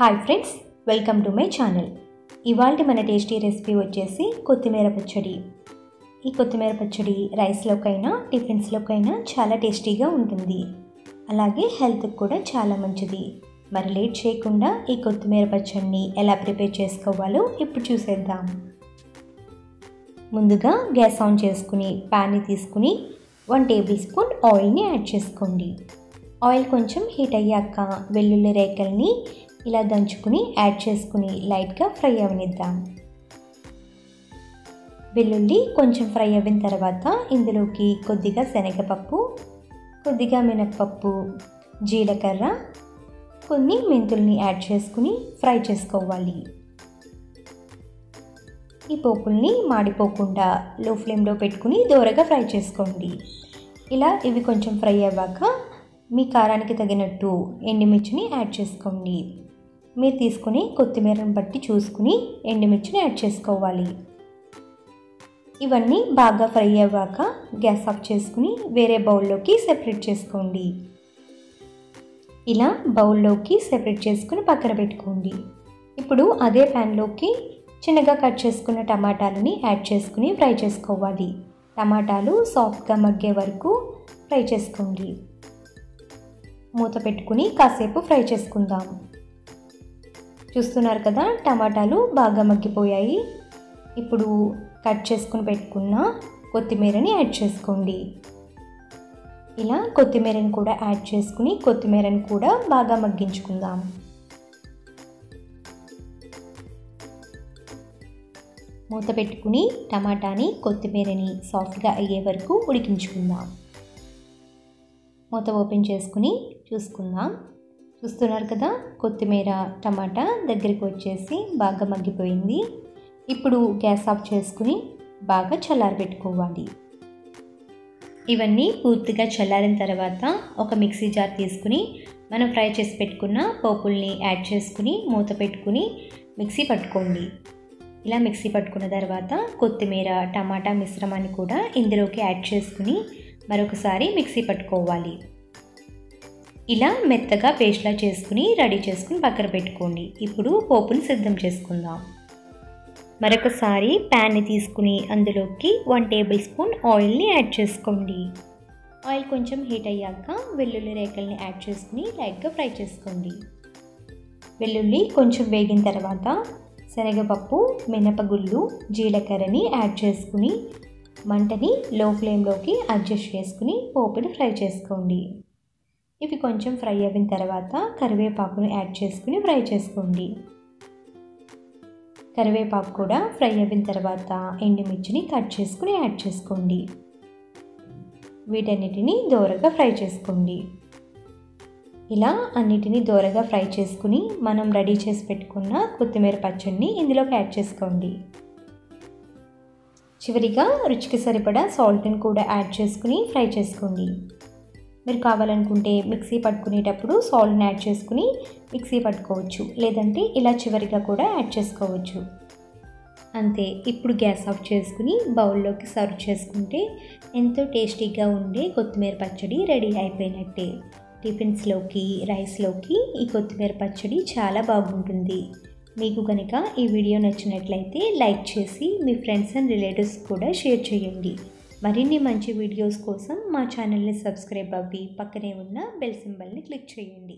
Hi friends welcome to my channel ఇవాళ మన tasty recipe వచ్చేసి కొత్తిమీర పచ్చడి. ఈ కొత్తిమీర పచ్చడి రైస్లోకైనా టిఫిన్స్లోకైనా చాలా టేస్టీగా ఉంటుంది. అలాగే హెల్త్కి కూడా చాలా మంచిది. మరి లేట్ చేయకుండా ఈ కొత్తిమీర పచ్చడిని ఎలా ప్రిపేర్ చేసుకోవాలో ఇప్పుడు చూసేద్దాం. ముందుగా గ్యాస్ ఆన్ చేసుకుని ప్యాన్ని తీసుకుని వన్ టేబుల్ స్పూన్ ఆయిల్ని యాడ్ చేసుకోండి. ఆయిల్ కొంచెం హీట్ అయ్యాక వెల్లుల్లి రేకల్ని ఇలా దంచుకుని యాడ్ చేసుకుని లైట్గా ఫ్రై అవనిద్దాం. వెల్లుల్లి కొంచెం ఫ్రై అయిన తర్వాత ఇందులోకి కొద్దిగా శనగపప్పు కొద్దిగా మినప్పప్పు జీలకర్ర కొన్ని మెంతుల్ని యాడ్ చేసుకుని ఫ్రై చేసుకోవాలి. ఈ పోపుల్ని మాడిపోకుండా లో ఫ్లేమ్లో పెట్టుకుని దూరగా ఫ్రై చేసుకోండి. ఇలా ఇవి కొంచెం ఫ్రై అయ్యాక మీ కారానికి తగినట్టు ఎండుమిర్చిని యాడ్ చేసుకోండి. మీరు తీసుకుని కొత్తిమీరని బట్టి చూసుకుని ఎండుమిర్చిని యాడ్ చేసుకోవాలి. ఇవన్నీ బాగా ఫ్రై అవ్వాక గ్యాస్ ఆఫ్ చేసుకుని వేరే బౌల్లోకి సెపరేట్ చేసుకోండి. ఇలా బౌల్లోకి సెపరేట్ చేసుకుని పక్కన పెట్టుకోండి. ఇప్పుడు అదే ప్యాన్లోకి చిన్నగా కట్ చేసుకున్న టమాటాలని యాడ్ చేసుకుని ఫ్రై చేసుకోవాలి. టమాటాలు సాఫ్ట్గా మగ్గే వరకు ఫ్రై చేసుకోండి. మూత పెట్టుకుని కాసేపు ఫ్రై చేసుకుందాం. చూస్తున్నారు కదా టమాటాలు బాగా మగ్గిపోయాయి. ఇప్పుడు కట్ చేసుకుని పెట్టుకున్న కొత్తిమీరని యాడ్ చేసుకోండి. ఇలా కొత్తిమీరని కూడా యాడ్ చేసుకుని కొత్తిమీరని కూడా బాగా మగ్గించుకుందాం. మూత పెట్టుకుని టమాటాని కొత్తిమీరని సాఫ్ట్గా అయ్యే వరకు ఉడికించుకుందాం. మూత ఓపెన్ చేసుకుని చూసుకుందాం. చూస్తున్నారు కదా కొత్తిమీర టమాటా దగ్గరికి వచ్చేసి బాగా మగ్గిపోయింది. ఇప్పుడు గ్యాస్ ఆఫ్ చేసుకుని బాగా చల్లారబెట్టుకోవాలి. ఇవన్నీ పూర్తిగా చల్లారిన తర్వాత ఒక మిక్సీ జార్ తీసుకుని మనం ఫ్రై చేసి పెట్టుకున్న పోపుల్ని యాడ్ చేసుకుని మూత పెట్టుకుని మిక్సీ పట్టుకోండి. ఇలా మిక్సీ పట్టుకున్న తర్వాత కొత్తిమీర టమాటా మిశ్రమాన్ని కూడా ఇందులోకి యాడ్ చేసుకుని మరొకసారి మిక్సీ పట్టుకోవాలి. ఇలా మెత్తగా పేస్ట్లా చేసుకుని రెడీ చేసుకుని పక్కన పెట్టుకోండి. ఇప్పుడు పోపుని సిద్ధం చేసుకుందాం. మరొకసారి ప్యాన్ని తీసుకుని అందులోకి వన్ టేబుల్ స్పూన్ ఆయిల్ని యాడ్ చేసుకోండి. ఆయిల్ కొంచెం హీట్ అయ్యాక వెల్లుల్లి రేకల్ని యాడ్ చేసుకుని లైట్గా ఫ్రై చేసుకోండి. వెల్లుల్లి కొంచెం వేగిన తర్వాత శనగపప్పు మినపగుళ్ళు జీలకర్రని యాడ్ చేసుకుని మంటని లో ఫ్లేమ్లోకి అడ్జస్ట్ చేసుకుని పోపుని ఫ్రై చేసుకోండి. ఇవి కొంచెం ఫ్రై అయిన తర్వాత కరివేపాకుని యాడ్ చేసుకుని ఫ్రై చేసుకోండి. కరివేపాకు కూడా ఫ్రై అయిన తర్వాత ఎండుమిర్చిని కట్ చేసుకుని యాడ్ చేసుకోండి. వీటన్నిటిని దోరగా ఫ్రై చేసుకోండి. ఇలా అన్నిటినీ దోరగా ఫ్రై చేసుకుని మనం రెడీ చేసి పెట్టుకున్న కొత్తిమీర పచ్చడిని ఇందులోకి యాడ్ చేసుకోండి. చివరిగా రుచికి సరిపడా సాల్ట్ని కూడా యాడ్ చేసుకుని ఫ్రై చేసుకోండి. మీరు కావాలనుకుంటే మిక్సీ పట్టుకునేటప్పుడు సాల్ట్ని యాడ్ చేసుకుని మిక్సీ పట్టుకోవచ్చు లేదంటే ఇలా చివరిగా కూడా యాడ్ చేసుకోవచ్చు. అంతే ఇప్పుడు గ్యాస్ ఆఫ్ చేసుకుని బౌల్లోకి సర్వ్ చేసుకుంటే ఎంతో టేస్టీగా ఉండే కొత్తిమీర పచ్చడి రెడీ అయిపోయినట్టే. టిఫిన్స్లోకి రైస్లోకి ఈ కొత్తిమీర పచ్చడి చాలా బాగుంటుంది. మీకు కనుక ఈ వీడియో నచ్చినట్లయితే లైక్ చేసి మీ ఫ్రెండ్స్ అండ్ రిలేటివ్స్ కూడా షేర్ చేయండి. మరిన్ని మంచి వీడియోస్ కోసం మా ఛానల్ని సబ్స్క్రైబ్ అవ్వి పక్కనే ఉన్న బెల్ సింబల్ని క్లిక్ చేయండి.